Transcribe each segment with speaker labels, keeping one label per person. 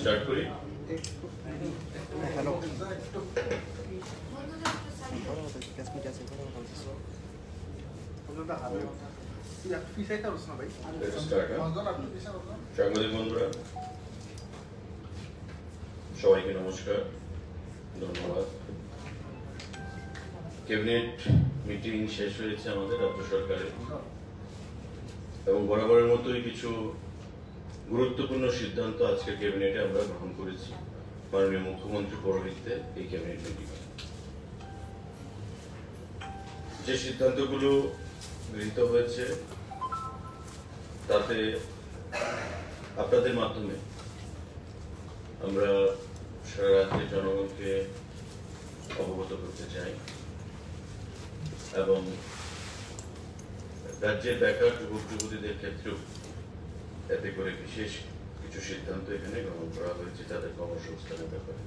Speaker 1: Start করি? সাংবাদিক বন্ধুরা সবাইকে নমস্কার ধন্যবাদ। ক্যাবিনেট মিটিং শেষ হয়েছে আমাদের রাজ্য সরকারের। এবং বরাবরের মতোই কিছু গুরুত্বপূর্ণ সিদ্ধান্ত আজকে ক্যাবিনেটে আমরা গ্রহণ করেছি। মাননীয় মুখ্যমন্ত্রী পৌরোহিত্যে এই ক্যাবিনেট মিটিং যে সিদ্ধান্তগুলো গৃহীত হয়েছে, তাতে আপনাদের মাধ্যমে আমরা সারা রাজ্যের জনগণকে অবগত করতে চাই এবং রাজ্যের বেকার যুবক যুবতীদের ক্ষেত্রেও এতে করে বিশেষ কিছু সিদ্ধান্ত এখানে গ্রহণ করা হয়েছে তাদের কর্মসংস্থানের ব্যাপারে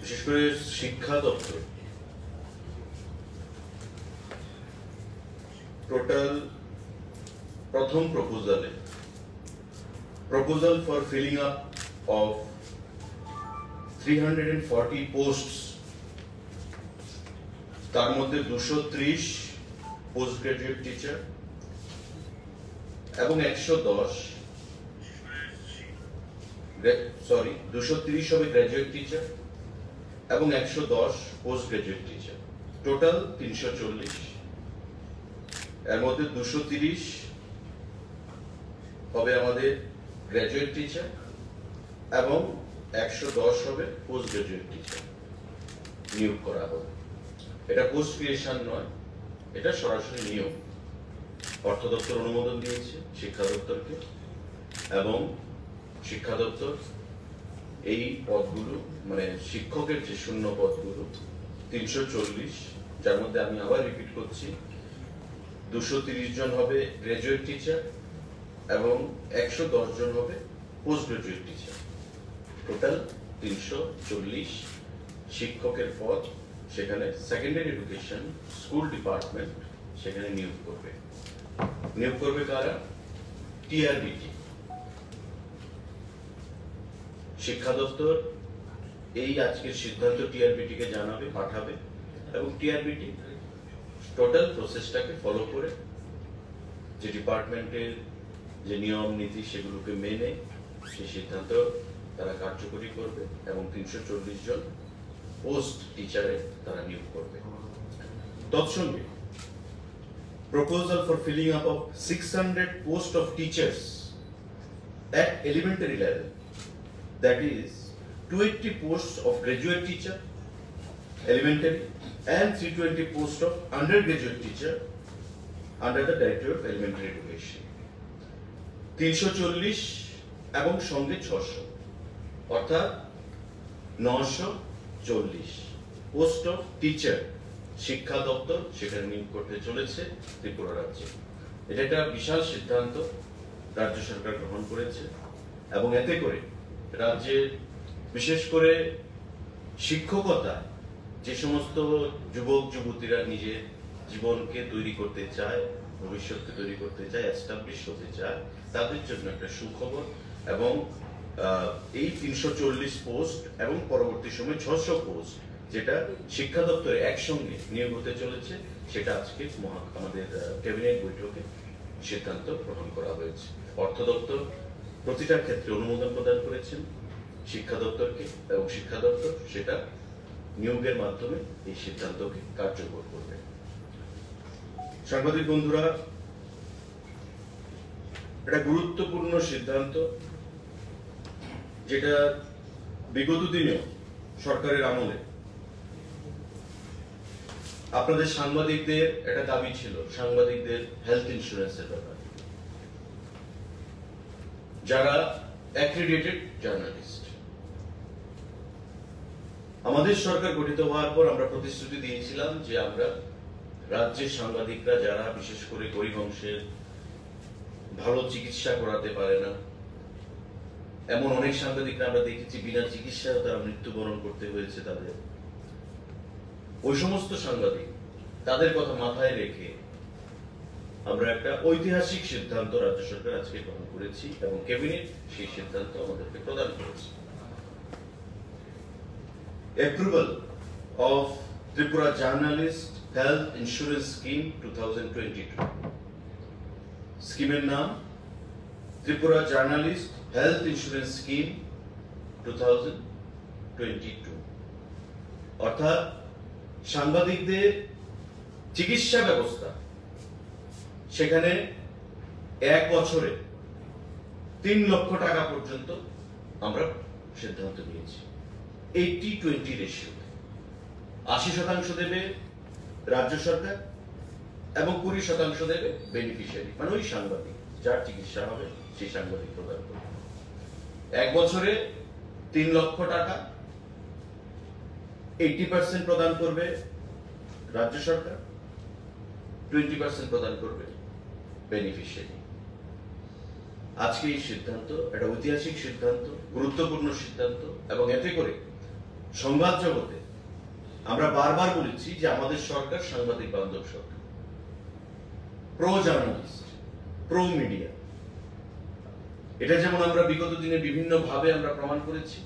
Speaker 1: বিশেষ করে শিক্ষা দপ্তর টোটাল প্রথম প্রপোজালে proposal for filling up of 340 posts তার মধ্যে দুশো ত্রিশ পোস্ট গ্রাজুয়েট টিচার এবং একশো দশ। সরি দুশো তিরিশ হবে গ্রাজুয়েট টিচার এবং একশো দশ পোস্ট গ্রাজুয়েট টিচার টোটাল তিনশো চল্লিশ। এর মধ্যে দুশো তিরিশ হবে আমাদের গ্র্যাজুয়েট টিচার এবং একশো দশ হবে পোস্ট গ্রাজুয়েট টিচার নিয়োগ করা হবে। এটা পোস্ট ক্রিয়েশন নয়, এটা সরাসরি নিয়োগ। অর্থ দপ্তর অনুমোদন দিয়েছে, শিক্ষা দপ্তরকে, এবং শিক্ষা দপ্তর এই পদগুলো মানে শিক্ষকের যে শূন্য পদগুলো, তিনশো চল্লিশ, যার মধ্যে আমি আবার রিপিট করছি, দুশো জন হবে গ্রাজুয়েট টিচার এবং একশো দশ জন হবে পোস্ট গ্রাজুয়েট টিচার টোটাল তিনশো চল্লিশ শিক্ষকের পদ সেখানে সেকেন্ডারি এডুকেশন স্কুল ডিপার্টমেন্ট সেখানে নিয়োগ করবে। নিয়োগ করবে কারা টিআরবিটি শিক্ষা দপ্তর এই আজকের সিদ্ধান্ত টিআরবিটি কে জানাবে, পাঠাবে এবং টিআরবিটি টোটাল প্রসেসটাকে ফলো করে যে ডিপার্টমেন্টের যে নিয়ম, নীতি সেগুলোকে মেনে সেই সিদ্ধান্ত তারা কার্যকরী করবে এবং তিনশো চল্লিশ জন পোস্ট টিচারে তারা নিয়োগ করবে। তৎসঙ্গে proposal for filling up of 600 post of teachers at elementary level that is 280 posts of graduate teacher elementary and 320 posts of undergraduate teacher under the Directorate of Elementary Education. তিনশো চল্লিশ এবং সঙ্গে ছশো অর্থাৎ নশো চল্লিশ পোস্ট অফ টিচার শিক্ষা দপ্তর সেখানে নিয়োগ করতে চলেছে ত্রিপুরা রাজ্যে। এটা একটা বিশাল সিদ্ধান্ত, রাজ্য সরকার গ্রহণ করেছে এবং এতে করে রাজ্যের বিশেষ করে শিক্ষকতা যে সমস্ত যুবক, যুবতীরা নিজের জীবনকে তৈরি করতে চায়, ভবিষ্যৎকে তৈরি করতে চায় এস্টাবলিশ হতে চায়, তাদের জন্য একটা সুখবর এবং এই তিনশো চল্লিশ পোস্ট এবং পরবর্তী সময় ছশো পোস্ট যেটা শিক্ষা দপ্তরে একসঙ্গে নিয়োগ হতে চলেছে, সেটা আজকে মহা- আমাদের ক্যাবিনেট বৈঠকে সিদ্ধান্ত গ্রহণ করা হয়েছে। অর্থ দপ্তর প্রতিটা ক্ষেত্রে অনুমোদন প্রদান করেছেন শিক্ষা দপ্তরকে এবং শিক্ষা দপ্তর সেটা নিয়োগের মাধ্যমে এই সিদ্ধান্তকে কার্যকর করবে। সাংবাদিক বন্ধুরা এটা গুরুত্বপূর্ণ সিদ্ধান্ত যেটা বিগত দিনেও সরকারের আমলে আপনাদের সাংবাদিকদের একটা দাবি ছিল, সাংবাদিকদের হেলথ ইন্স্যুরেন্সের ব্যাপারে। যারা অ্যাক্রিডিটেড জার্নালিস্ট আমাদের সরকার গঠিত হওয়ার পর আমরা প্রতিশ্রুতি দিয়েছিলাম যে আমরা রাজ্যের সাংবাদিকরা যারা, বিশেষ করে গরিব অংশের, ভালো চিকিৎসা করাতে পারে না, এমন অনেক সাংবাদিকরা আমরা দেখেছি, বিনা চিকিৎসায় তারা মৃত্যুবরণ করতে হয়েছে তাদের। ওই সমস্ত সাংবাদিক, তাদের কথা মাথায় রেখে আমরা একটা ঐতিহাসিক সিদ্ধান্ত রাজ্য সরকার আজকে গ্রহণ করেছি এবং ক্যাবিনেট সেই সিদ্ধান্ত আমাদেরকে প্রদান করেছে। Approval of Tripura journalist health insurance scheme two স্কিমের নাম Tripura journalist health insurance scheme two অর্থাৎ সাংবাদিকদের চিকিৎসা ব্যবস্থা। সেখানে এক বছরে তিন লক্ষ টাকা পর্যন্ত আমরা সিদ্ধান্ত নিয়েছি। এইটি টোয়েন্টি রেশিও আশি শতাংশ দেবে রাজ্য সরকার এবং কুড়ি শতাংশ দেবে বেনিফিশিয়ারি মানে ওই সাংবাদিক, যার চিকিৎসা হবে সেই সাংবাদিক প্রদান করবে। এক বছরে তিন লক্ষ টাকা এইটি পার্সেন্ট প্রদান করবে রাজ্য সরকার টোয়েন্টি পার্সেন্ট প্রদান করবে বেনিফিশিয়ারি আজকে এই সিদ্ধান্ত একটা ঐতিহাসিক সিদ্ধান্ত, গুরুত্বপূর্ণ সিদ্ধান্ত এবং এতে করে সংবাদ জগতে আমরা বারবার বলেছি যে আমাদের সরকার সাংবাদিক বান্ধব সরকার। প্রো জার্নালিস্ট প্রো মিডিয়া এটা যেমন আমরা বিগত দিনে বিভিন্নভাবে আমরা প্রমাণ করেছি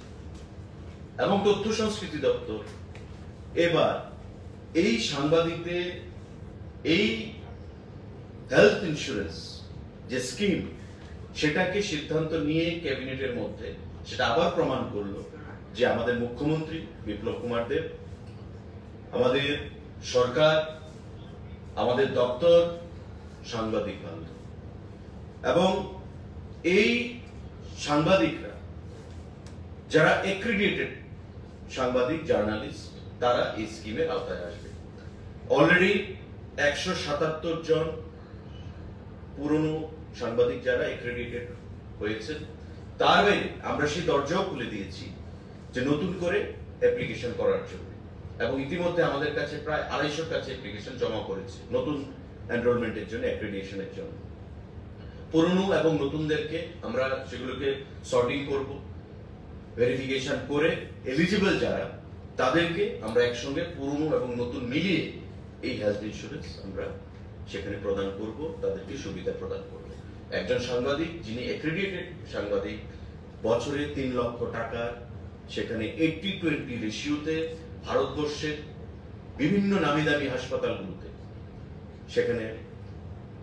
Speaker 1: এবং তথ্য সংস্কৃতি দপ্তর। এবার, এই সাংবাদিকদের এই হেলথ ইন্স্যুরেন্স যে স্কিম সেটাকে সিদ্ধান্ত নিয়ে ক্যাবিনেটের মধ্যে সেটা আবার প্রমাণ করল যে আমাদের মুখ্যমন্ত্রী বিপ্লব কুমার দেব, আমাদের সরকার, আমাদের দপ্তর, সাংবাদিক বান্ধব। এবং এই সাংবাদিকরা, যারা এক্রিডিয়েটেড সাংবাদিক, জার্নালিস্ট, তারা এই স্কিমের আওতায় আসবে। অলরেডি একশো সাতাত্তর জন পুরনো সাংবাদিক যারা এক্রেডিটেড হয়েছেন, তার বাইরে আমরা সেই দরজাও খুলে দিয়েছি যে নতুন করে অ্যাপ্লিকেশন করার জন্য। এবং ইতিমধ্যে আমাদের কাছে প্রায় আড়াইশোর কাছে অ্যাপ্লিকেশন জমা করেছে নতুন এনরোলমেন্টের জন্য অ্যাক্রেডিটেশনের জন্য। পুরনো এবং নতুনদেরকে আমরা সেগুলোকে সর্টিং করব। ভেরিফিকেশন করে এলিজিবল যারা, তাদেরকে আমরা একসঙ্গে পুরনো এবং নতুন মিলিয়ে এই হেলথ ইন্স্যুরেন্স আমরা সেখানে প্রদান করব, তাদেরকে সুবিধা প্রদান করব। একজন সাংবাদিক যিনি অ্যাক্রেডিটেড সাংবাদিক, বছরে তিন লক্ষ টাকা, সেখানে এইটটি টোয়েন্টি রেশিওতে ভারতবর্ষের বিভিন্ন নামি দামি হাসপাতালগুলোতে সেখানে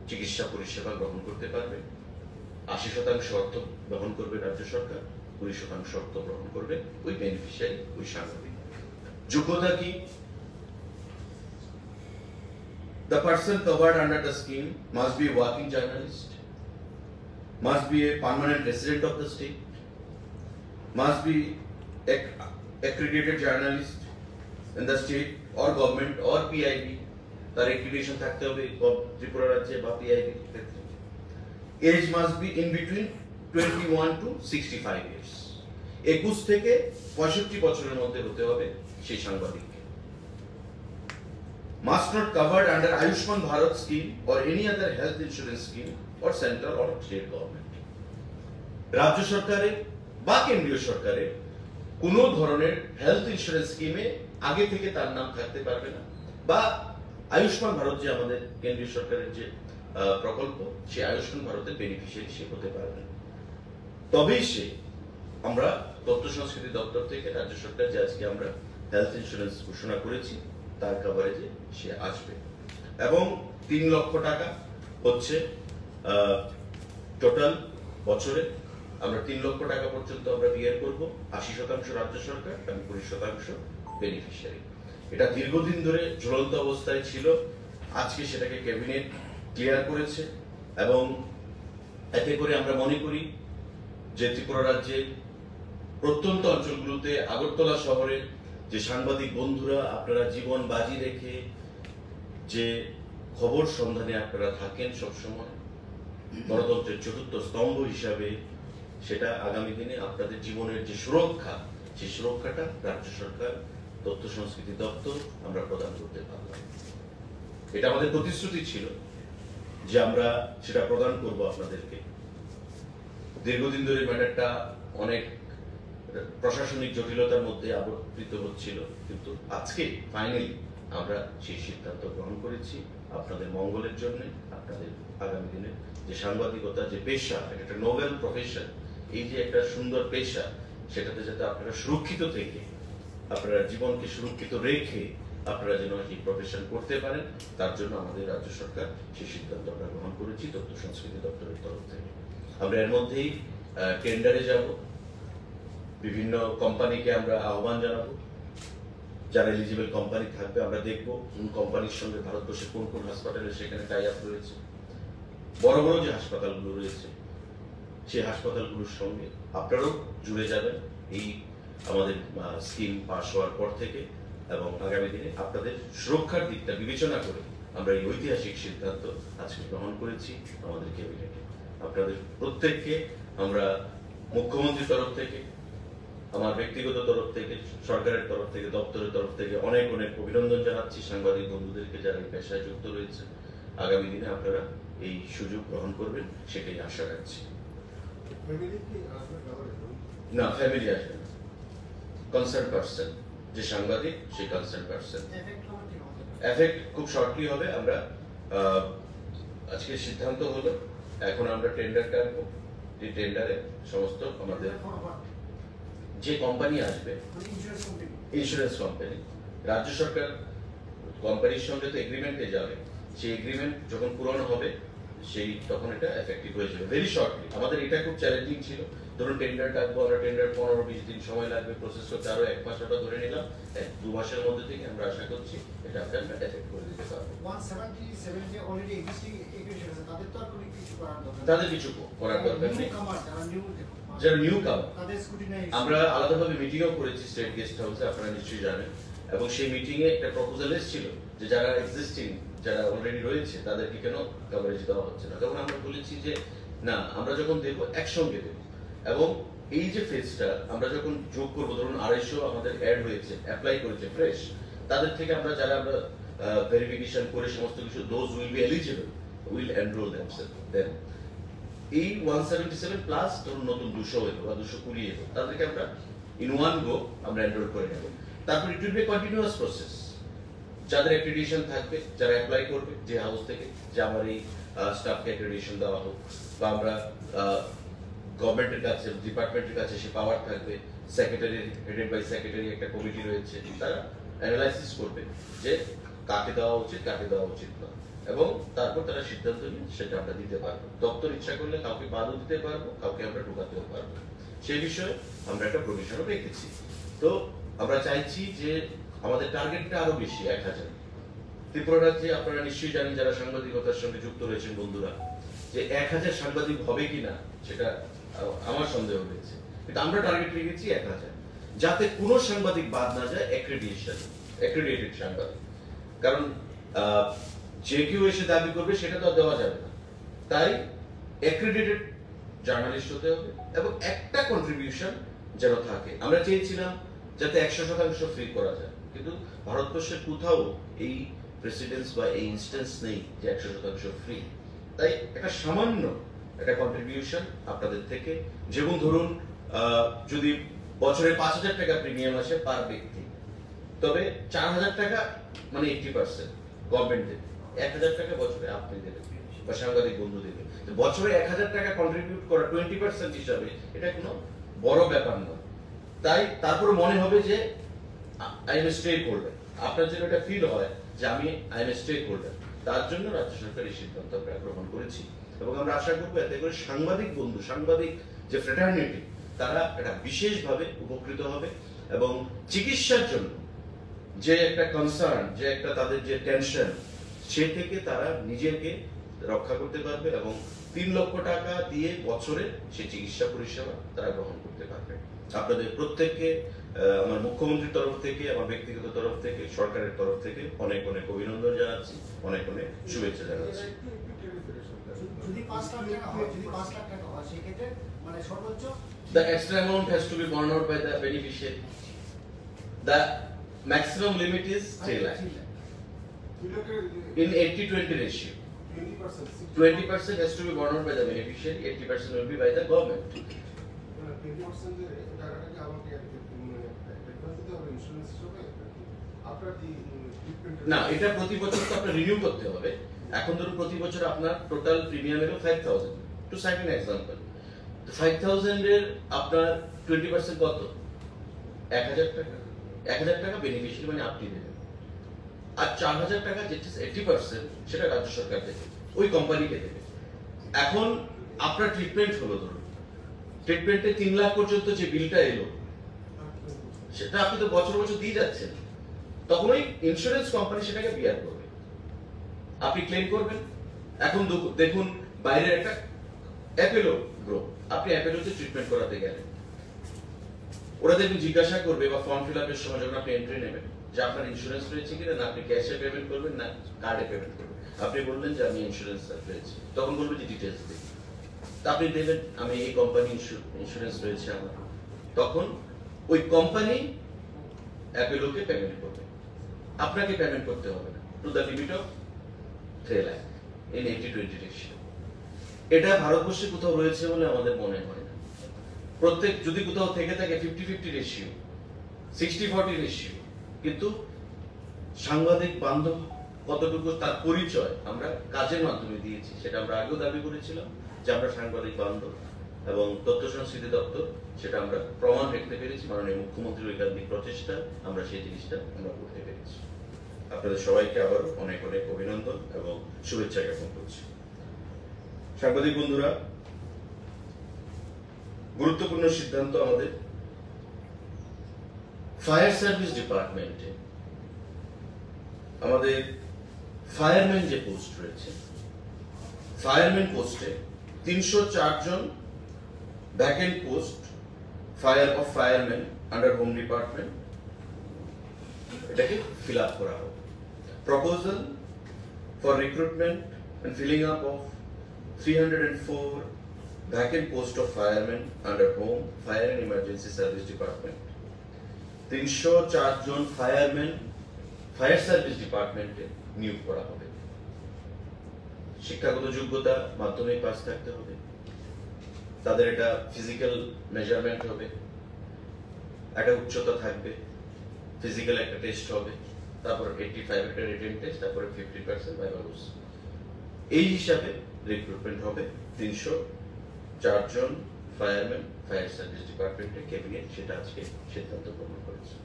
Speaker 1: চিকিৎসা পরিষেবা গ্রহণ করতে পারবে। আশি শতাংশ অর্থ গ্রহণ করবে রাজ্য সরকার। কুড়ি শতাংশ অর্থ গ্রহণ করবে ওই বেনিফিশিয়ারি ওই সাংবাদিক যোগ্যতা কি The person covered under the scheme must be a working journalist, must be a permanent resident of the state, must be ac- accredited journalist in the state or government or PIB তার এক্রিডিশন থাকতে হবে ত্রিপুরা রাজ্যে বা PIB ক্ষেত্রে age must be in between twenty one to sixty five years একুশ থেকে পঁয়ষট্টি বছরের মধ্যে হতে হবে সেই সাংবাদিককে। Must not covered under Ayushman Bharat scheme or any other health insurance scheme or central or state government. রাজ্য সরকারের বা কেন্দ্রীয় সরকারের কোন ধরনের হেলথ ইন্স্যুরেন্স স্কিমে আগে থেকে তার নাম থাকতে পারবে না। বা আয়ুষ্মান ভারত যে আমাদের কেন্দ্রীয় সরকারের যে প্রকল্প, সেই আয়ুষ্মান ভারতের বেনিফিশিয়ারি সে হতে পারবে না। তবেই সে, আমরা তথ্য সংস্কৃতি দপ্তর থেকে রাজ্য সরকার যে আজকে আমরা হেলথ ইন্স্যুরেন্স ঘোষণা করেছি, তার কাভারেজে সে আসবে। এবং তিন লক্ষ টাকা হচ্ছে টোটাল বছরে। আমরা তিন লক্ষ টাকা পর্যন্ত আমরা বিয়ার করব। আশি শতাংশ রাজ্য সরকার এবং কুড়ি শতাংশ বেনিফিশিয়ারি এটা দীর্ঘদিন ধরে ঝুলন্ত অবস্থায় ছিল। আজকে সেটাকে ক্যাবিনেট ক্লিয়ার করেছে। এবং এতে করে আমরা মনে করি যে ত্রিপুরা রাজ্যের প্রত্যন্ত অঞ্চলগুলোতে আগরতলা শহরে যে সাংবাদিক বন্ধুরা আপনারা জীবন বাজি রেখে যে খবর সন্ধানে আপনারা থাকেন সবসময়, গণতন্ত্রের চতুর্থ স্তম্ভ হিসাবে সেটা আগামী দিনে আপনাদের জীবনের যে সুরক্ষা, সেই সুরক্ষাটা রাজ্য সরকার, তথ্য সংস্কৃতি দপ্তর আমরা প্রদান করতে পারলাম। এটা আমাদের প্রতিশ্রুতি ছিল যে আমরা সেটা প্রদান করব আপনাদেরকে। দীর্ঘদিন ধরে ম্যাটারটা অনেক প্রশাসনিক জটিলতার মধ্যে আবর্তিত হচ্ছিল। কিন্তু আজকে ফাইনালি আমরা সেই সিদ্ধান্ত গ্রহণ করেছি, আপনাদের মঙ্গলের জন্য, আপনাদের আগামী দিনে যে সাংবাদিকতা, যে পেশা একটা নোবেল প্রফেশন এই যে একটা সুন্দর পেশা, সেটাতে যাতে আপনারা সুরক্ষিত থেকে, আপনারা জীবনকে সুরক্ষিত রেখে আপনারা যেন এই প্রফেশন করতে পারেন, তার জন্য আমাদের রাজ্য সরকার সেই সিদ্ধান্ত আমরা গ্রহণ করেছি তথ্য সংস্কৃতি দপ্তরের তরফ থেকে। আমরা এর মধ্যেই টেন্ডারে যাব। বিভিন্ন কোম্পানিকে আমরা আহ্বান জানাব। যারা এলিজিবল কোম্পানি থাকবে, আমরা দেখব কোন কোম্পানির সঙ্গে ভারতবর্ষে কোন কোন হাসপাতালে সেখানে টাই আপ রয়েছে। বড় বড় যে হাসপাতালগুলো রয়েছে, সেই হাসপাতালগুলোর সঙ্গে আপনারাও জুড়ে যাবেন এই আমাদের স্কিম পাস হওয়ার পর থেকে এবং আগামী দিনে আপনাদের সুরক্ষার দিকটা বিবেচনা করে আমরা এই ঐতিহাসিক সিদ্ধান্ত আজকে গ্রহণ করেছি আমাদের ক্যাবিনেটে আপনাদের প্রত্যেককে আমরা মুখ্যমন্ত্রীর তরফ থেকে আমার ব্যক্তিগত তরফ থেকে সরকারের তরফ থেকে দপ্তরের তরফ থেকে অনেক অনেক অভিনন্দন জানাচ্ছি। সাংবাদিক বন্ধুদেরকে যারা এই পেশায় যুক্ত রয়েছে আগামী দিনে আপনারা এই সুযোগ গ্রহণ করবেন সেটাই আশা রাখছি। না ফ্যামিলি আসবে না। কনসার্ন পার্সন যে সাংবাদিক সেই কনসার্ন পার্সন এফেক্ট খুব শর্টলি হবে আমরা আহ, আজকে সিদ্ধান্ত হলো এখন আমরা টেন্ডার ডাকবো এই টেন্ডারে সমস্ত আমাদের যে কোম্পানি আসবে ইন্স্যুরেন্স কোম্পানি রাজ্য সরকার কোম্পানির সঙ্গে তো এগ্রিমেন্টে যাবে। সেই এগ্রিমেন্ট যখন পূরণ হবে, সেই তখন এটা এফেক্টিভ হয়ে যাবে ভেরি শর্টলি আমাদের এটা খুব চ্যালেঞ্জিং ছিল। ধরুন টেন্ডার ডাকবো, আমরা টেন্ডার পনেরো বিশ দিন সময় লাগবে। প্রসেস করতে আরও এক মাস আমরা ধরে নিলাম। এক দু মাসের মধ্যে থেকে আমরা আশা করছি এটা আমরা এফেক্ট করে দিতে পারব। তাদের কিছু করার দরকার নেই। যারা নিউ কামার আমরা আলাদাভাবে মিটিংও করেছি স্টেট গেস্ট হাউসে আপনারা নিশ্চয়ই জানেন। এবং সেই মিটিং এ একটা প্রপোজাল এসেছিল যে যারা এক্সিস্টিং যারা অলরেডি রয়েছে তাদেরকে কেন কভারেজ দেওয়া হচ্ছে না? তখন আমরা বলেছি যে না আমরা যখন একসঙ্গে দেব। এবং এই যে ফেজটা আমরা যখন যোগ করব ধরুন আড়াইশো আমাদের অ্যাড হয়েছে অ্যাপ্লাই করেছে ফ্রেশ তাদের থেকে আমরা যারা আমরা ভেরিফিকেশন করে সমস্ত কিছু those will be eligible will enrol then এই ওয়ান সেভেন্টি সেভেন প্লাস ধরুন নতুন দুশো এলো বা দুশো কুড়ি এলো তাদেরকে আমরা ইন ওয়ান গো আমরা এনরোল করে নেব। তারপর it will be continuous process যাদের অ্যাক্রিডিয়েশন থাকবে, যারা অ্যাপ্লাই করবে, যে হাউস থেকে, যে আমার এই স্টাফকে অ্যাক্রিডিয়েশন দেওয়া হোক, বা আমরা গভর্নমেন্টের কাছে ডিপার্টমেন্টের কাছে সে পাওয়ার থাকবে সেক্রেটারি হেডেড বাই সেক্রেটারি একটা কমিটি রয়েছে, তারা অ্যানালাইসিস করবে যে কাকে দেওয়া উচিত, কাকে দেওয়া উচিত না। এবং তারপর তারা সিদ্ধান্ত নিয়ে সেটা আমরা দিতে পারব। দপ্তর ইচ্ছা করলে কাউকে বাদও দিতে পারব, কাউকে আমরা ঢোকাতেও পারব। সেই বিষয়ে আমরা একটা প্রভিশনও রেখেছি। তো আমরা চাইছি যে আমাদের টার্গেটটা আরও বেশি, এক হাজার। ত্রিপুরা রাজ্যে আপনারা নিশ্চয়ই জানেন যারা সাংবাদিকতার সঙ্গে যুক্ত রয়েছেন বন্ধুরা, যে এক হাজার সাংবাদিক হবে কিনা সেটা আমার সন্দেহ রয়েছে। কিন্তু আমরা টার্গেট রেখেছি এক হাজার। যাতে কোনো সাংবাদিক বাদ না যায় অ্যাক্রেডিয়েশন অ্যাক্রেডিয়েটেড সাংবাদিক। কারণ যে কেউ এসে দাবি করবে, সেটা তো দেওয়া যাবে না। তাই অ্যাক্রেডিটেড জার্নালিস্ট হতে হবে এবং একটা কন্ট্রিবিউশন যেন থাকে। আমরা চেয়েছিলাম যাতে একশো শতাংশ ফ্রি করা যায়, কিন্তু ভারতবর্ষের কোথাও এই প্রেসিডেন্স বা এই ইনস্টেন্স নেই যে একশো শতাংশ ফ্রি তাই একটা সামান্য একটা কন্ট্রিবিউশন আপনাদের থেকে। যেমন ধরুন যদি বছরে পাঁচ হাজার টাকা প্রিমিয়াম আসে পার ব্যক্তি, তবে চার হাজার টাকা মানে এইটি পার্সেন্ট গভর্নমেন্ট দেবে। এক হাজার টাকা বছরে আপনি দেবেন, বা সাংবাদিক বন্ধু দেবে বছরে এক হাজার টাকা কন্ট্রিবিউট করা টোয়েন্টি পার্সেন্ট হিসাবে এটা কোনো বড় ব্যাপার নয়। তাই তারপরে মনে হবে যে আই এম স্টেক হোল্ডার আপনার যেন এটা ফিল হয় যে আমি আই এম স্টেক হোল্ডার তার জন্য রাজ্য সরকার এই সিদ্ধান্ত আমরা গ্রহণ করেছি। এবং আমরা আশা করব এতে করে সাংবাদিক বন্ধু, সাংবাদিক যে ফ্রেটার্নিটি তারা এটা বিশেষভাবে উপকৃত হবে। এবং চিকিৎসার জন্য যে একটা কনসার্ন যে একটা তাদের যে টেনশন সে থেকে তারা নিজেকে রক্ষা করতে পারবে এবং তিন লক্ষ টাকা দিয়ে বছরে সে চিকিৎসা পরিষেবা তারা গ্রহণ করতে পারবে আপনাদের প্রত্যেককে আমার মুখ্যমন্ত্রীর তরফ থেকে আমার ব্যক্তিগত তরফ থেকে সরকারের তরফ থেকে অনেক অনেক অভিনন্দন জানাচ্ছি অনেক অনেক শুভেচ্ছা জানাচ্ছি
Speaker 2: যদি পাঁচ লাখ টাকা হয় যদি পাঁচ লাখ টাকা হয় সেক্ষেত্রে মানে সর্বোচ্চ
Speaker 1: The extra amount has to be borne out by the beneficiary. The maximum limit is 3 lakh. In 80-20 ratio.
Speaker 3: Twenty percent
Speaker 1: 20% has to be borne out by the beneficiary, 80% will be by the government. না এটা প্রতি বছর তো আপনার renew করতে হবে। এখন ধরুন প্রতি বছর আপনার টোটাল প্রিমিয়াম এলো five thousand to an example five থাউজেন্ডের আপনার টোয়েন্টি পার্সেন্ট কত? এক হাজার টাকা। এক হাজার টাকা বেনিফিশিয়ারি মানে আপনি দেবেন। আর চার হাজার টাকা যেটা এইটি পার্সেন্ট সেটা রাজ্য সরকার দেবে, ওই কোম্পানিকে দেবে। এখন আপনার ট্রিটমেন্ট হলো ধরুন। ট্রিটমেন্টে তিন লাখ পর্যন্ত যে বিলটা এলো, সেটা আপনি তো বছর বছর দিয়ে যাচ্ছেন। তখন ওই ইন্স্যুরেন্স কোম্পানি সেটাকে বিয়ার করবে। আপনি ক্লেম করবেন। এখন দেখুন, বাইরের একটা অ্যাপেলো গ্রুপ আপনি অ্যাপেলোতে ট্রিটমেন্ট করাতে গেলেন। ওরা দেখুন জিজ্ঞাসা করবে বা ফর্ম ফিল আপের সময় যখন আপনি এন্ট্রি নেবেন। যে আপনার ইন্স্যুরেন্স রয়েছে কিনা, না আপনি ক্যাশে পেমেন্ট করবেন, না কার্ডে পেমেন্ট করবেন। আপনি বললেন যে আমি ইন্স্যুরেন্স রয়েছে তখন বলবে যে ডিটেলস দিন। তা আপনি দেবেন, আমি এই কোম্পানি ইন্স্যুরেন্স রয়েছে আমার। তখন ওই কোম্পানি অ্যাপেলোকে পেমেন্ট করবে। আপনাকে পেমেন্ট করতে হবে না। To the limit of three lakh in eighty twenty ratio এটা ভারতবর্ষে কোথাও রয়েছে বলে আমাদের মনে হয় না। প্রত্যেক, যদি কোথাও থেকে থাকে fifty fifty ratio sixty forty ratio কিন্তু সাংবাদিক বান্ধব কতটুকু তার পরিচয় আমরা কাজের মাধ্যমে দিয়েছি, সেটা আমরা আগেও দাবি করেছিলাম যে আমরা সাংবাদিক বান্ধব এবং তথ্য সংস্কৃতি দপ্তর, সেটা আমরা প্রমাণ রাখতে পেরেছি, মাননীয় মুখ্যমন্ত্রীর ঐকান্তিক প্রচেষ্টা আমরা সেই জিনিসটা আমরা করতে পেরেছি। আপনাদের সবাইকে আবার অনেক অনেক অভিনন্দন এবং শুভেচ্ছা জ্ঞাপন করছি। সাংবাদিক বন্ধুরা, গুরুত্বপূর্ণ সিদ্ধান্ত আমাদের ফায়ার সার্ভিস ডিপার্টমেন্টে আমাদের ফায়ারম্যান যে পোস্ট রয়েছে, ফায়ারম্যান পোস্টে তিনশো চারজন vacant post fire of fireman under home department এটাকে ফিল আপ করা হবে proposal for recruitment and filling up of 304 vacant post of firemen under home fire and emergency service department তিনশো জন fireman fire service ডিপার্টমেন্টে নিয়োগ করা হবে। শিক্ষাগত যোগ্যতা, মাধ্যমিক পাস থাকতে হবে। তাদের একটা ফিজিক্যাল মেজারমেন্ট হবে। একটা উচ্চতা থাকবে। ফিজিক্যাল একটা টেস্ট হবে। তারপর এইটটি ফাইভ একটা রিটেন টেস্ট তারপরে ফিফটি পার্সেন্ট ভাইভালুস এই হিসাবে রিক্রুটমেন্ট হবে। তিনশো চারজন ফায়ারম্যান ফায়ার সার্ভিস ডিপার্টমেন্টের ক্যাবিনেট সেটা আজকে সিদ্ধান্ত গ্রহণ করেছে।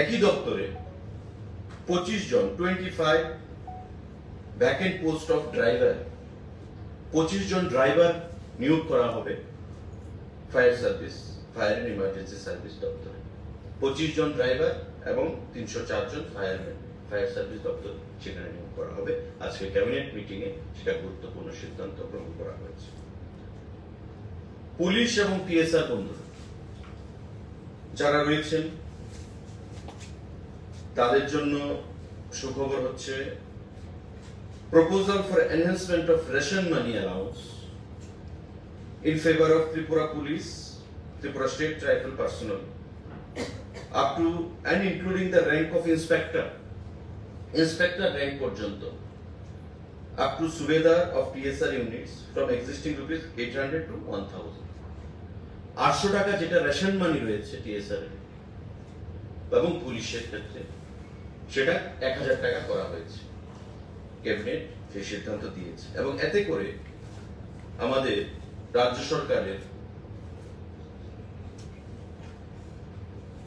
Speaker 1: একই দপ্তরে পঁচিশ জন twenty five vacant post of driver পঁচিশ জন ড্রাইভার নিয়োগ করা হবে fire service, fire and emergency service দপ্তরে। পঁচিশ জন ড্রাইভার এবং তিনশো জন ফায়ারম্যান ফায়ার সার্ভিস দপ্তর সেখানে নিয়োগ করা হবে। আজকে ক্যাবিনেট মিটিংয়ে সেটা গুরুত্বপূর্ণ সিদ্ধান্ত গ্রহণ করা হয়েছে। পুলিশ এবং পিএসআর বন্ধু। যারা রয়েছেন, তাদের জন্য সুখবর হচ্ছে proposal for enhancement of ration money allowance in favour of Tripura police, Tripura state tribal personnel up to and including the rank of inspector inspector rank পর্যন্ত up to subedar of PSR units from existing rupees eight hundred to one thousand আটশো টাকা যেটা ration মানি রয়েছে TSR এবং পুলিশের ক্ষেত্রে, সেটা এক হাজার টাকা করা হয়েছে। ক্যাবিনেট সেই সিদ্ধান্ত দিয়েছে। এবং এতে করে আমাদের রাজ্য সরকারের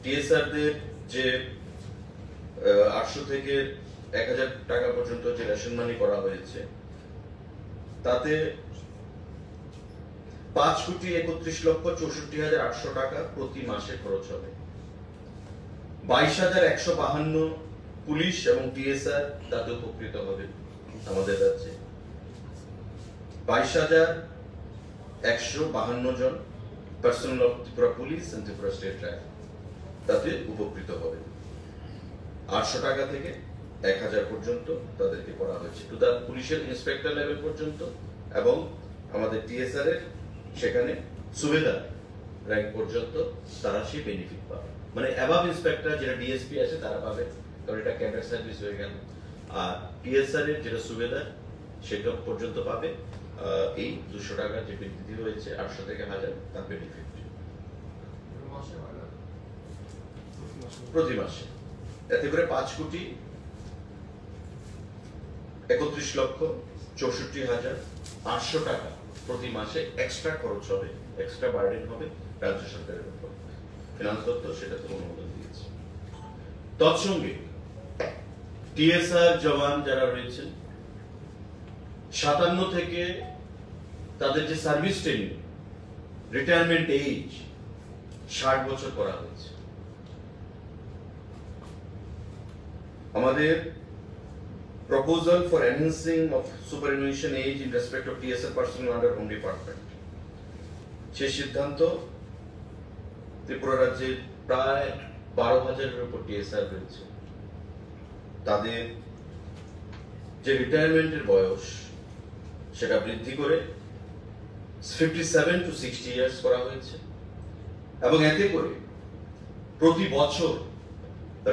Speaker 1: টিএসআরদের যে আটশো থেকে এক হাজার টাকা পর্যন্ত যে রেশন মানি করা হয়েছে, তাতে পাঁচ কোটি একত্রিশ লক্ষ চৌষট্টি হাজার আটশো টাকা প্রতি মাসে খরচ হবে। বাইশ হাজার একশো বাহান্ন পুলিশ এবং টিএসআর তাতে উপকৃত হবে আমাদের রাজ্যে। বাইশ হাজার একশো বাহান্ন জন personnel of Tripura police and Tripura state rifle তাতে উপকৃত হবে। আটশো টাকা থেকে এক হাজার পর্যন্ত তাদেরকে করা হয়েছে। টু দা পুলিশের ইন্সপেক্টর লেভেল পর্যন্ত এবং আমাদের টিএসআর এর সেখানে সুবেদার র্যাঙ্ক পর্যন্ত তারা সেই বেনিফিট পাবে। মানে অ্যাবাভ ইন্সপেক্টর যেটা ডিএসপি আছে তারা পাবে, কারণ এটা ক্যাডার সার্ভিস হয়ে গেল। আর পিএসআর এর যেটা সুবেদার সেটা পর্যন্ত পাবে এই দুশো টাকা যে বৃদ্ধি হয়েছে আটশো থেকে হাজার, তার বেনিফিট
Speaker 3: প্রতি মাসে।
Speaker 1: এতে করে পাঁচ কোটি একত্রিশ লক্ষ চৌষট্টি হাজার আটশো টাকা প্রতি মাসে এক্সট্রা খরচ হবে এক্সট্রা বার্ডেন হবে রাজ্য সরকারের উপর। ফিনান্স দপ্তর সেটাতে অনুমোদন দিয়েছে। তৎসঙ্গে টিএসআর জওয়ান যারা রয়েছেন, সাতান্ন থেকে তাদের যে সার্ভিস ট্রেনিং রিটায়ারমেন্ট এজ ষাট বছর করা হয়েছে। আমাদের proposal for enhancing of superannuation age in respect of TSR personnel under home department. সে সিদ্ধান্ত ত্রিপুরা রাজ্যে প্রায় বারো হাজারের উপর টিএসআর রয়েছে তাদের যে রিটায়ারমেন্টের বয়স, সেটা বৃদ্ধি করে fifty seven to sixty years করা হয়েছে। এবং এতে করে প্রতি বছর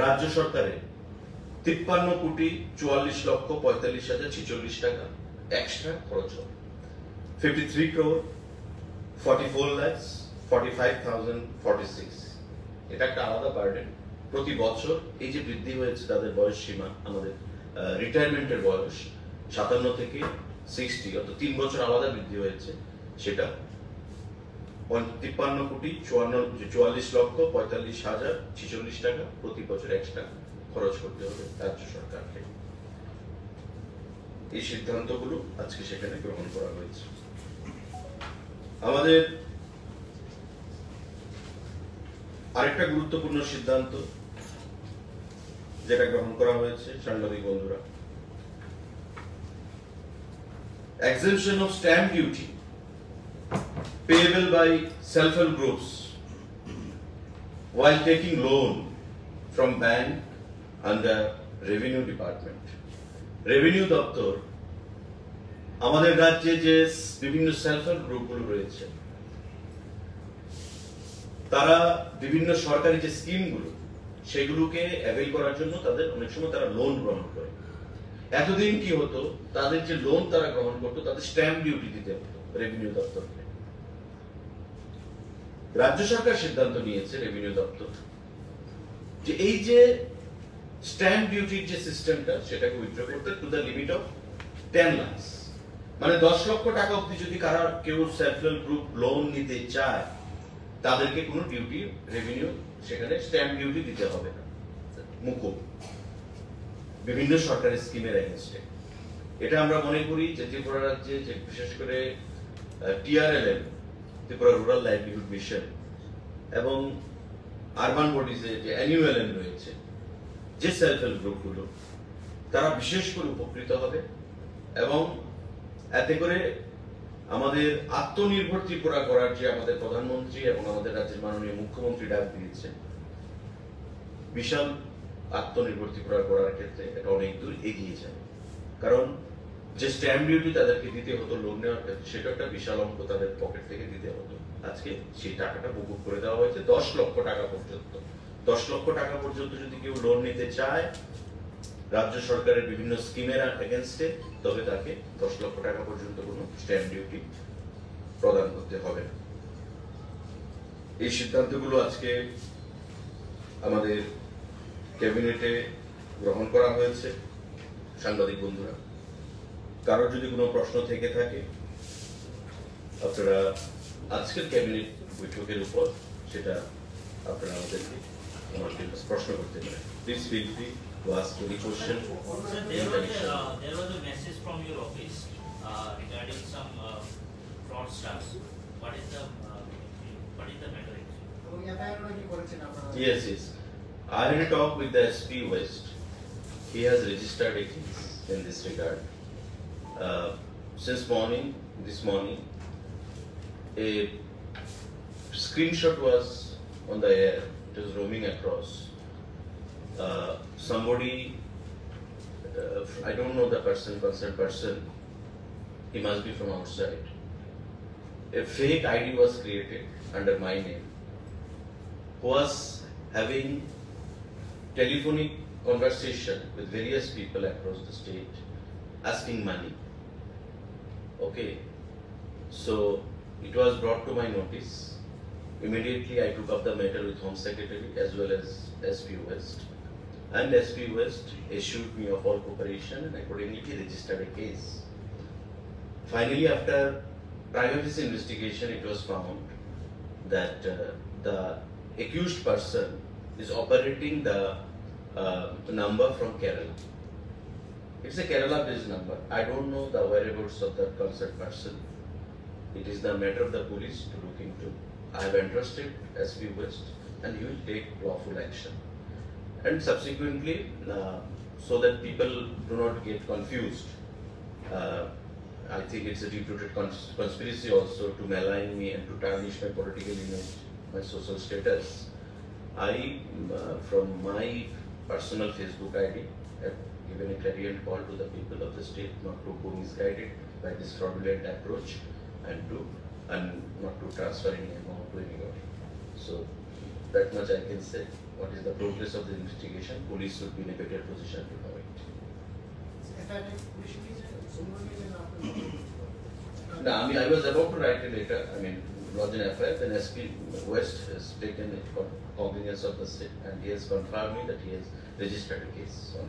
Speaker 1: রাজ্য সরকারের তিপ্পান্ন কোটি চুয়াল্লিশ লক্ষ পঁয়তাল্লিশ হাজার ছিচল্লিশ টাকা এক্সট্রা খরচ হবে। Fifty three crore forty four lakhs forty five thousand forty six এটা একটা আলাদা বার্ডেন প্রতি বছর এই যে বৃদ্ধি হয়েছে, তাদের বয়স সীমা, আমাদের রিটায়ারমেন্টের বয়স সাতান্ন থেকে সিক্সটি অর্থাৎ তিন বছর আলাদা বৃদ্ধি হয়েছে সেটা। তিপ্পান্ন কোটি চুয়ান্ন, চুয়াল্লিশ লক্ষ পঁয়তাল্লিশ হাজার ছিচল্লিশ টাকা প্রতি বছর এক্সট্রা খরচ করতে হবে রাজ্য সরকারকে। এই সিদ্ধান্তগুলো আজকে সেখানে গ্রহণ করা হয়েছে। আমাদের আরেকটা গুরুত্বপূর্ণ সিদ্ধান্ত যেটা গ্রহণ করা হয়েছে সাংবাদিক বন্ধুরা। Exemption of stamp duty payable by self-help groups while taking loan from bank under revenue department. Revenue দপ্তর আমাদের রাজ্যে যে বিভিন্ন সেলফ হেল্প গ্রুপগুলো রয়েছে, তারা বিভিন্ন সরকারি যে স্কিমগুলো সেগুলোকে অ্যাভেল করার জন্য তাদের অনেক সময় তারা লোন গ্রহণ করে এতদিন কি হতো, তাদের যে লোন তারা গ্রহণ করতো, তাদের স্ট্যাম্প ডিউটি দিতে হতো রেভিনিউ দপ্তরকে রাজ্য সরকার সিদ্ধান্ত নিয়েছে রেভিনিউ দপ্তর যে এই যে স্ট্যাম্প ডিউটির যে সিস্টেমটা সেটাকে উইথড্র করতে to the limit of ten lakhs মানে দশ লক্ষ টাকা অব্দি যদি কারা কেউ সেলফ গ্রুপ লোন নিতে চায়, তাদেরকে কোনো ডিউটি রেভিনিউ সেখানে স্ট্যাম্প ডিউটি দিতে হবে না। মুকুব বিভিন্ন সরকারি স্কিমের এগেনস্টে এটা আমরা মনে করি যে ত্রিপুরা রাজ্যে, যে বিশেষ করে TRLM Tripura rural livelihood mission এবং আরবান বডিজে যে অ্যানুয়ালএম রয়েছে যে সেলফ হেল্প গ্রুপগুলো তারা বিশেষ করে উপকৃত হবে এবং এতে করে আমাদের আত্মনির্ভর ত্রিপুরা করার যে আমাদের প্রধানমন্ত্রী এবং আমাদের রাজ্যের মাননীয় মুখ্যমন্ত্রী ডাক দিয়েছে বিশাল আত্মনির্ভর ত্রিপুরা করার ক্ষেত্রে এটা অনেক দূর এগিয়ে যায়। কারণ যে স্ট্যাম্প ডিউটি তাদেরকে দিতে হতো লোন নেওয়ার ক্ষেত্রে সেটা একটা বিশাল অঙ্ক তাদের পকেট থেকে দিতে হতো। আজকে সেই টাকাটা বুকুব করে দেওয়া হয়েছে দশ লক্ষ টাকা পর্যন্ত। দশ লক্ষ টাকা পর্যন্ত যদি কেউ লোন নিতে চায়, রাজ্য সরকারের বিভিন্ন স্কিমের এগেনস্টে তবে তাকে দশ লক্ষ টাকা পর্যন্ত কোনো স্ট্যাম্প ডিউটি প্রদান করতে হবে না। এই সিদ্ধান্তগুলো আজকে আমাদের ক্যাবিনেটে গ্রহণ করা হয়েছে, সাংবাদিক বন্ধুরা। কারোর যদি কোনো প্রশ্ন থেকে থাকে, আপনারা আজকের ক্যাবিনেট বৈঠকের উপর সেটা আপনারা আমাদেরকে multiple, personal. Please feel free to ask any question.
Speaker 4: Sir, there, was a, uh, there was a message from your office uh, regarding some uh, fraudsters. What is the uh, what is the matter?
Speaker 1: Yes, yes. I already talked with the SP West. He has registered a case in this regard. Uh, since morning, this morning, a screenshot was on the air it was roaming across. Uh, somebody, uh, I don't know the person, concerned person. He must be from outside. A fake ID was created under my name who was having telephonic conversation with various people across the state asking money. Okay, so it was brought to my notice. Immediately I took up the matter with Home Secretary as well as SP West. and SP West assured me of all cooperation and accordingly registered a case. Finally, after private investigation, it was found that uh, the accused person is operating the uh, number from Kerala. It's a Kerala based number. I don't know the whereabouts of the concerned person. It is the matter of the police to look into. I have entrusted SP West and he will take lawful action. And subsequently, uh, so that people do not get confused, uh, I think it's a deep-rooted cons- conspiracy also to malign me and to tarnish my political image, my social status. I, uh, from my personal Facebook ID, have given a clarion call to the people of the state not to go misguided by this fraudulent approach and to and not to transfer any amount to anybody. So that much I can say. What is the progress of the investigation? Police should be in a better position to know it. No, I mean I was about to write a letter. I mean lodge an FIR, then SP West has taken cognizance of the state and he has confirmed me that he has registered a case on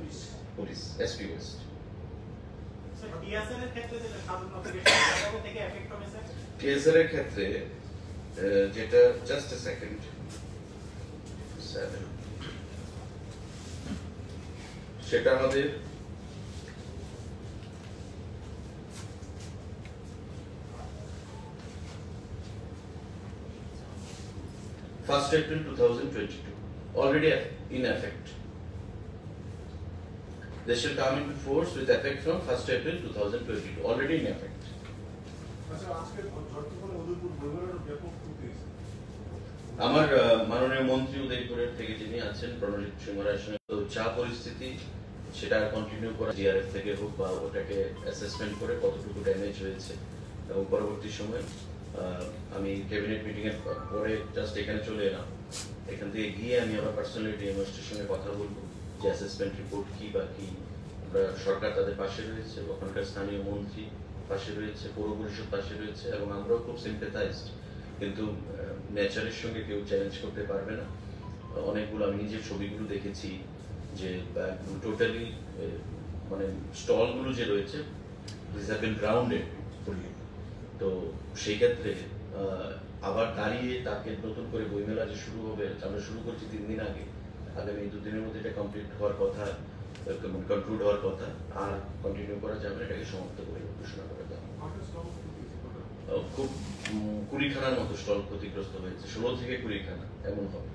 Speaker 1: police, SP West.
Speaker 5: ক্ষেত্রে যেটা
Speaker 1: just a second সেটা আমাদের first April two thousand twenty two already in effect They shall come into force with effect from 1st April 2022, already in effect.
Speaker 3: আচ্ছা
Speaker 1: আমার মাননীয় মন্ত্রী উদয়পুরের থেকে যিনি আছেন প্রণজিৎ সিংহ যা পরিস্থিতি সেটা কন্টিনিউ করা জিআরএফ থেকে হোক বা ওটাকে অ্যাসেসমেন্ট করে কতটুকু ড্যামেজ হয়েছে এবং পরবর্তী সময় আমি ক্যাবিনেট মিটিং এর পরে জাস্ট এখানে চলে এলাম। এখান থেকে গিয়ে আমি আবার পার্সোনালি ডিএমএসটির সঙ্গে কথা বলব। যে অ্যাসেসমেন্ট রিপোর্ট কি? বা কি সরকার তাদের পাশে রয়েছে ওখানকার স্থানীয় মন্ত্রী পাশে রয়েছে, পৌর পরিষদ পাশে রয়েছে, এবং আমরাও খুব সিম্পেথাইজড কিন্তু নেচারের সঙ্গে কেউ চ্যালেঞ্জ করতে পারবে না। অনেকগুলো, আমি নিজের ছবিগুলো দেখেছি যে টোটালি মানে স্টলগুলো যে রয়েছে তো সেই ক্ষেত্রে আবার দাঁড়িয়ে তাকে নতুন করে বইমেলা যে শুরু হবে, আমরা শুরু করছি তিন দিন আগে। আগামী দুদিনের মধ্যে এটা কমপ্লিট হওয়ার কথা কনক্লুড হওয়ার কথা আর কন্টিনিউ করা যাবে এটাকে সমাপ্ত করে ঘোষণা করে দেওয়া খুব কুড়িখানার মতো স্টল ক্ষতিগ্রস্ত হয়েছে ষোলো থেকে কুড়িখানা এমন হবে।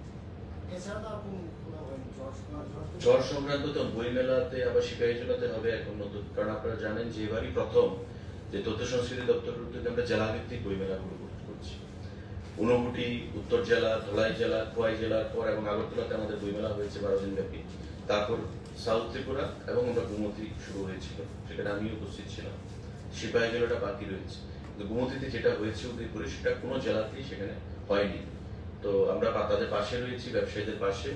Speaker 2: জ্বর
Speaker 1: সংক্রান্ত তো বই মেলাতে আবার সিপাহী জেলাতে হবে এখন নতুন কারণ আপনারা জানেন যে এবারই প্রথম যে তথ্য সংস্কৃতি দপ্তরের উদ্যোগে আমরা জেলাভিত্তিক বই মেলাগুলো করছি ঊনকোটি উত্তর জেলা, ধলাই জেলা, খোয়াই জেলার পর এবং আগরতলাতে আমাদের বই মেলা হয়েছে বারো দিন ব্যাপী। তারপর সাউথ ত্রিপুরা এবং আমরা গুমতি শুরু হয়েছিল, সেখানে আমি উপস্থিত ছিলাম। সিপাহী জেলাটা বাকি রয়েছে। কিন্তু গুমতিতে যেটা হয়েছে উদয়পুরে, সেটা কোনো জেলাতেই সেখানে হয়নি। তো আমরা তাদের পাশে রয়েছি, ব্যবসায়ীদের পাশে,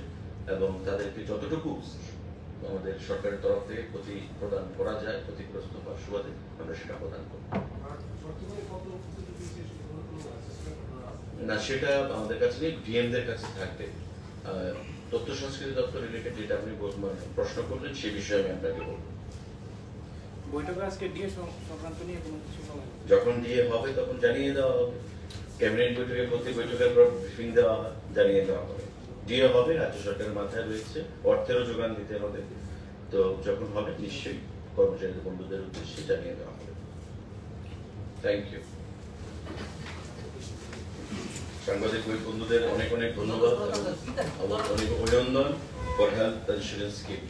Speaker 1: এবং তাদেরকে যতটুকু আমাদের সরকারের তরফ থেকে ক্ষতি প্রদান করা যায়, ক্ষতিগ্রস্ত বা সুবাদে আমরা সেটা প্রদান করব
Speaker 3: আর ঝড়তুফানে কত ক্ষতি হয়েছে সেগুলো কোনো অ্যাসেসমেন্ট আপনারা আছে
Speaker 1: না সেটা আমাদের কাছে নেই ডিএমদের কাছে থাকবে। তথ্য সংস্কৃতি দপ্তর রিলেটেড যেটা আপনি মানে প্রশ্ন করলেন সে বিষয়ে আমি আপনাকে বলব।
Speaker 6: বৈঠকে আজকে ডিএ সংক্রান্ত নিয়ে কোনো কিছু
Speaker 1: যখন ডিএ হবে তখন জানিয়ে দেওয়া হবে। ক্যাবিনেট বৈঠকে প্রতি বৈঠকের পর ব্রিফিং দেওয়া জানিয়ে দেওয়া হবে। ডিএ হবে রাজ্য সরকারের মাথায় রয়েছে অর্থেরও যোগান দিতে হবে। তো যখন হবে নিশ্চয়ই কর্মচারীদের বন্ধুদের উদ্দেশ্যে জানিয়ে দেওয়া হবে। থ্যাংক ইউ সাংবাদিক ওই বন্ধুদের অনেক অনেক ধন্যবাদ এবং অনেক অভিনন্দন। For health insurance scheme.